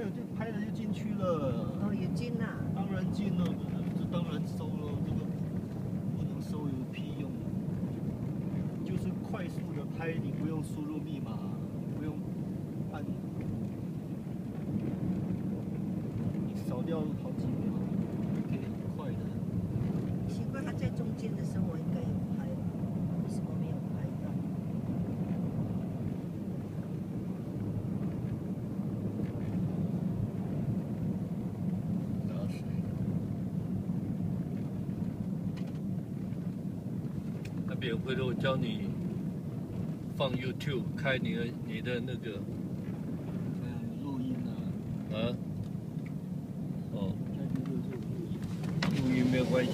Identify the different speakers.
Speaker 1: 没有就拍了就进去了。
Speaker 2: 哦，也进了。
Speaker 1: 当然进了，这当然收了，这个不能收有屁用？就是快速的拍，你不用输入密码，不用按，你少掉好几秒，
Speaker 3: 那边回头我教你放 YouTube，开你的你的那个
Speaker 1: 嗯录音啊，
Speaker 3: 啊，哦，录音。没有关系。